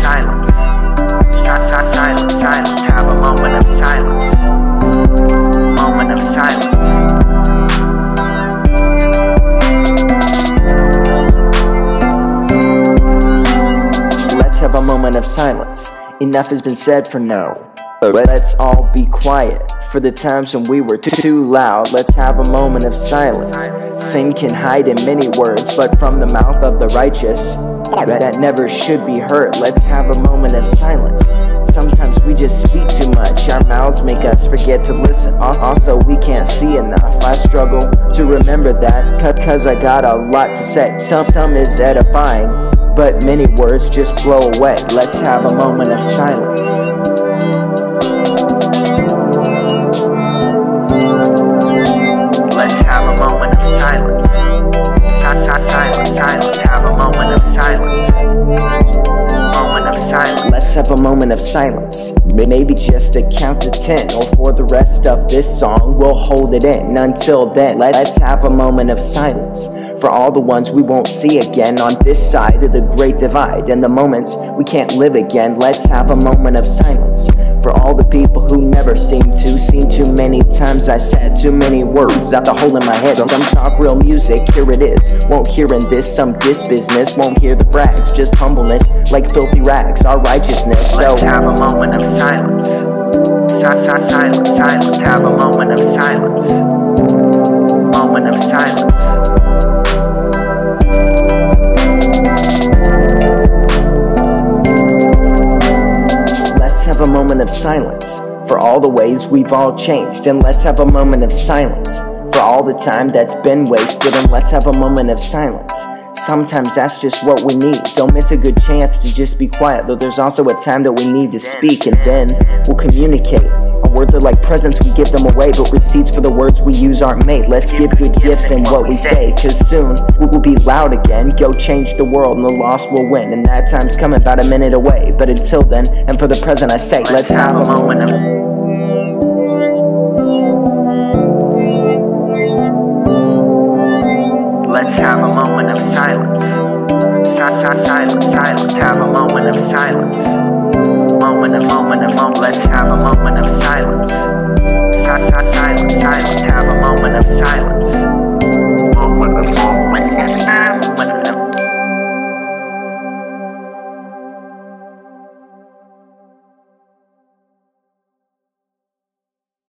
silence. Silence, silence, silence. Have a moment of silence. Moment of silence. Let's have a moment of silence. Enough has been said for now. Let's all be quiet. For the times when we were too, too loud, let's have a moment of silence. Sin can hide in many words, but from the mouth of the righteous, that never should be heard. Let's have a moment of silence. Sometimes we just speak too much, our mouths make us forget to listen. Also, we can't see enough. I struggle to remember that, cause I got a lot to say. Some, some is edifying, but many words just blow away. Let's have a moment of silence. Let's have a moment of silence. Maybe just a count to ten, or for the rest of this song, we'll hold it in. Until then, let's have a moment of silence. For all the ones we won't see again on this side of the great divide, and the moments we can't live again, let's have a moment of silence. For all the people who never seem to, seen too many times I said too many words out the hole in my head. Some talk real music, here it is. Won't hear in this some diss business, won't hear the brags, just humbleness like filthy rags, our righteousness. So Let's have a moment of silence. Si- si- Silence, silence. Have a moment of silence. Moment of silence for all the ways we've all changed, and let's have a moment of silence for all the time that's been wasted, and let's have a moment of silence. Sometimes that's just what we need. Don't miss a good chance to just be quiet, though there's also a time that we need to speak, and then we'll communicate. Words are like presents, we give them away, but receipts for the words we use aren't made. Let's give good gifts in what we say, cause soon we will be loud again. Go change the world and the lost will win. And that time's coming about a minute away. But until then, and for the present, I say, let's have a moment. Let's have a moment of silence. Silence, silence, silence. Have a moment of silence. Moment of, moment of, moment. Let's have a moment of silence.